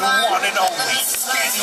one and only.